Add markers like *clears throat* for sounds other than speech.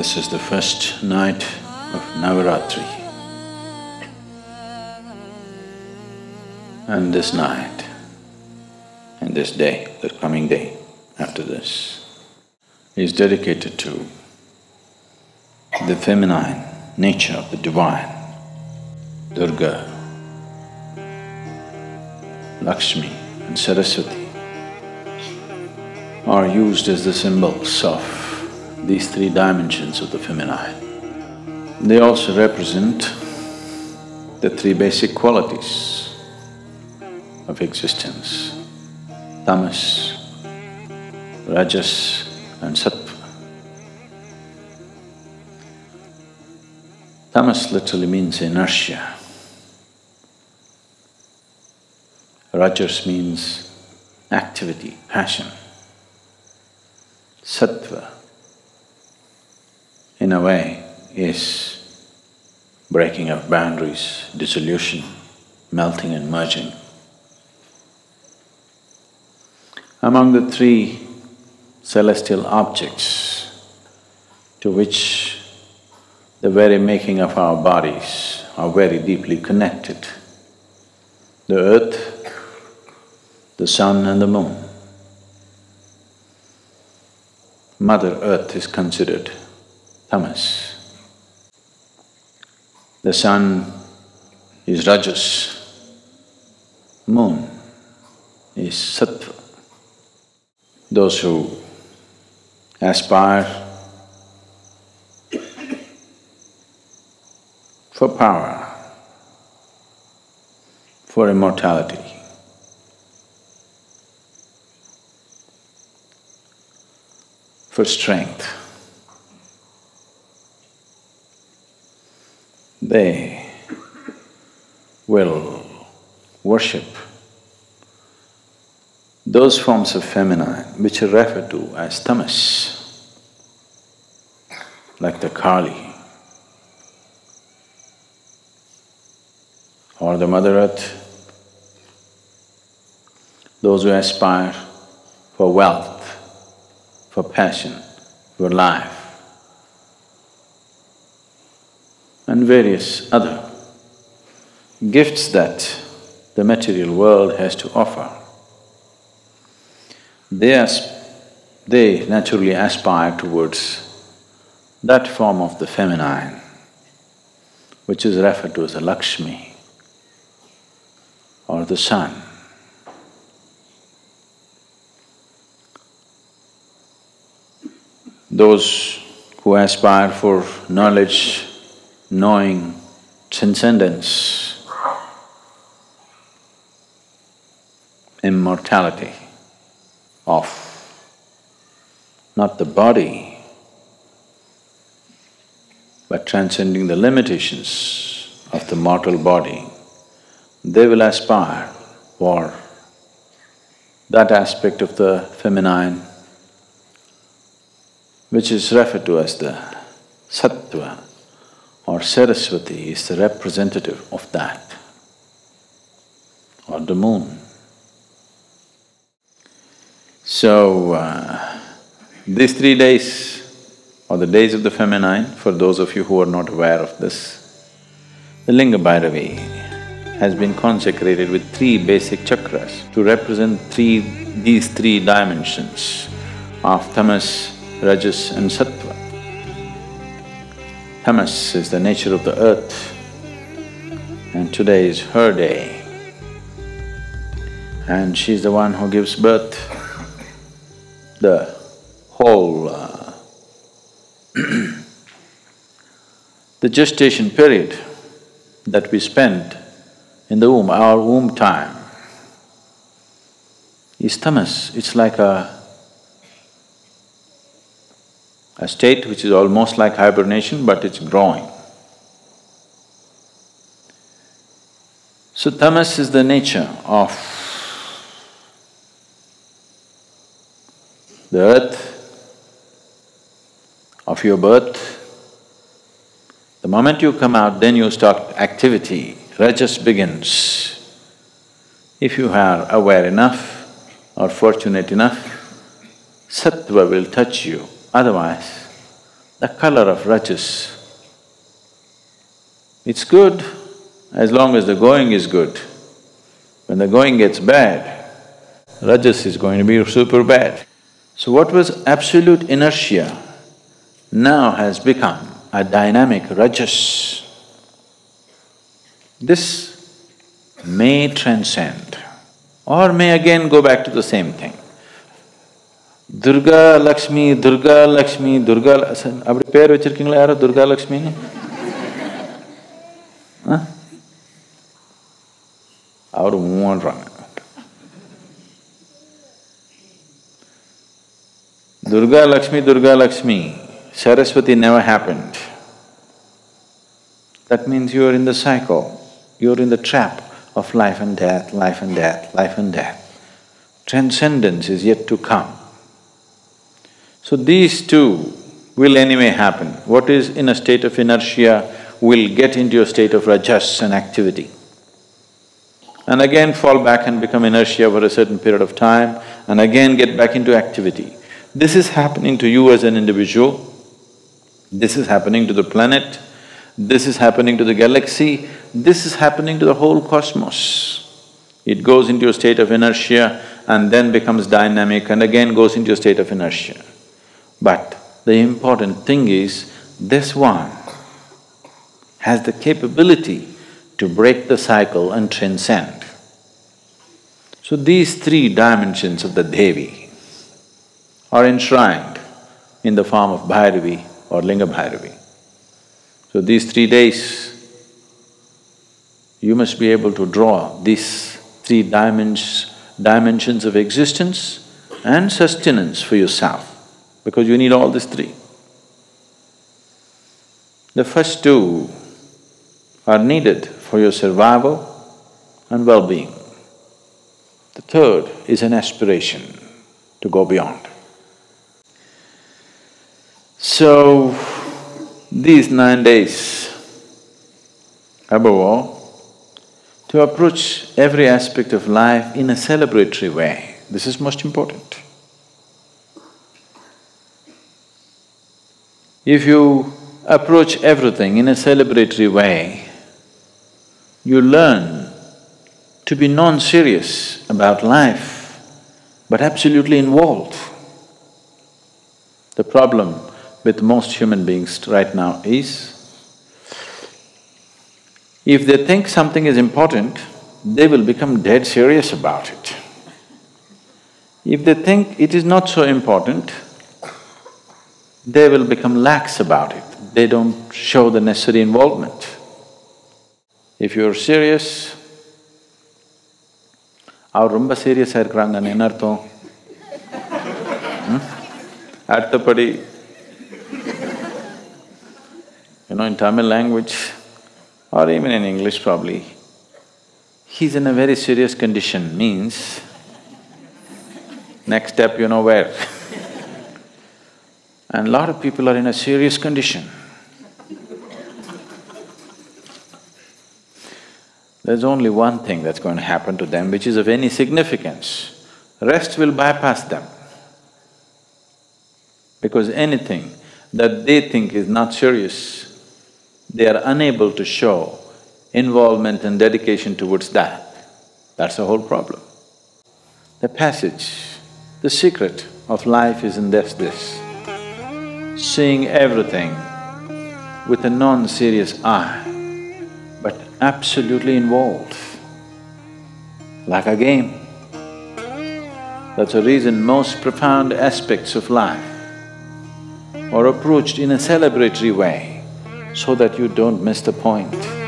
This is the first night of Navaratri. And this night and this day, the coming day after this, is dedicated to the feminine nature of the divine, Durga, Lakshmi and Saraswati are used as the symbols of these three dimensions of the feminine. They also represent the three basic qualities of existence, tamas, rajas and sattva. Tamas literally means inertia. Rajas means activity, passion. Sattva, in a way, is breaking of boundaries, dissolution, melting and merging. Among the three celestial objects to which the very making of our bodies are very deeply connected, the earth, the sun and the moon. Mother Earth is considered tamas. The sun is rajas, moon is sattva. Those who aspire for power, for immortality, for strength. They will worship those forms of feminine which are referred to as tamas, like the Kali or the Mother Earth, those who aspire for wealth, for passion, for life, and various other gifts that the material world has to offer. They they naturally aspire towards that form of the feminine, which is referred to as the Lakshmi or the sun. Those who aspire for knowledge, knowing, transcendence, immortality of not the body, but transcending the limitations of the mortal body, they will aspire for that aspect of the feminine which is referred to as the sattva or Saraswati is the representative of that, or the moon. So, uh, these three days, or the days of the feminine, for those of you who are not aware of this, the Linga Bhairavi has been consecrated with three basic chakras to represent three… these three dimensions of tamas, rajas and sattva. Tamas is the nature of the earth and today is her day. And she's the one who gives birth, the whole uh, *clears throat* the gestation period that we spend in the womb, our womb time, is tamas, it's like a a state which is almost like hibernation but it's growing. So tamas is the nature of the earth, of your birth. The moment you come out, then you start activity, rajas begins. If you are aware enough or fortunate enough, sattva will touch you Otherwise, the color of rajas. It's good as long as the going is good. When the going gets bad, rajas is going to be super bad. So what was absolute inertia now has become a dynamic rajas. This may transcend or may again go back to the same thing Durga Lakshmi Durga Lakshmi Durga ல- ச- அப்படி பேர் வச்சிருக்கீங்களா யாரோ துர்கா லக்ஷ்மின்னு ஆ? அவர் மூன்றாங்க Durga Lakshmi, Durga Lakshmi, Saraswati never happened. That means you're in the cycle, you're in the trap of life and death, life and death, life and death. Transcendence is yet to come. So these two will anyway happen. What is in a state of inertia will get into a state of rajas and activity. And again fall back and become inertia for a certain period of time and again get back into activity. This is happening to you as an individual, this is happening to the planet, this is happening to the galaxy, this is happening to the whole cosmos. It goes into a state of inertia and then becomes dynamic and again goes into a state of inertia. But the important thing is, this one has the capability to break the cycle and transcend. So these three dimensions of the Devi are enshrined in the form of Bhairavi or Linga Bhairavi. So these three days, you must be able to draw these three dimensions, dimensions of existence and sustenance for yourself, because you need all these three. The first two are needed for your survival and well-being. The third is an aspiration to go beyond. So, these nine days, above all, to approach every aspect of life in a celebratory way, this is most important. If you approach everything in a celebratory way, you learn to be non-serious about life, but absolutely involved. The problem with most human beings right now is, if they think something is important, they will become dead serious about it. If they think it is not so important, they will become lax about it. They don't show the necessary involvement. If you're serious, அவர் ரொம்ப சீரியஸாக இருக்கிறாங்கன்னு என்ன அர்த்தம் ம்? அடுத்தபடி you know, in Tamil language or even in English probably, he's in a very serious condition means next step you know where. And a lot of people are in a serious condition. There's only one thing that's going to happen to them which is of any significance. Rest will bypass them. Because anything that they think is not serious, they are unable to show involvement and dedication towards that. That's the whole problem. The passage, the secret of life is in this, this. Seeing everything with a non-serious eye, but absolutely involved, like a game. That's the reason most profound aspects of life are approached in a celebratory way so that you don't miss the point.